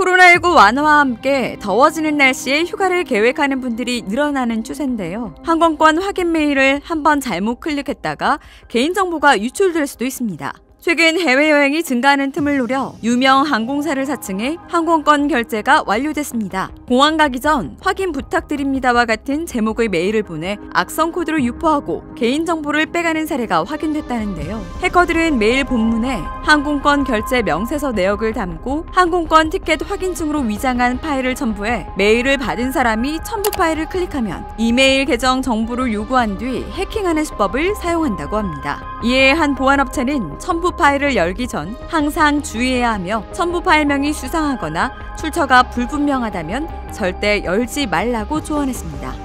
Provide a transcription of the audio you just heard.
코로나19 완화와 함께 더워지는 날씨에 휴가를 계획하는 분들이 늘어나는 추세인데요. 항공권 확인 메일을 한번 잘못 클릭했다가 개인정보가 유출될 수도 있습니다. 최근 해외여행이 증가하는 틈을 노려 유명 항공사를 사칭해 항공권 결제가 완료됐습니다. 공항 가기 전 확인 부탁드립니다와 같은 제목의 메일을 보내 악성 코드를 유포하고 개인정보를 빼가는 사례가 확인됐다는데요. 해커들은 메일 본문에 항공권 결제 명세서 내역을 담고 항공권 티켓 확인증으로 위장한 파일을 첨부해 메일을 받은 사람이 첨부 파일을 클릭하면 이메일 계정 정보를 요구한 뒤 해킹하는 수법을 사용한다고 합니다. 이에 한 보안업체는 첨부 첨부 파일을 열기 전 항상 주의해야 하며 첨부 파일명이 수상하거나 출처가 불분명하다면 절대 열지 말라고 조언했습니다.